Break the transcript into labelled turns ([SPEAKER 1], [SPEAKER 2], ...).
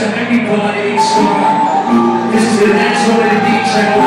[SPEAKER 1] to everybody. This is the next one D channel.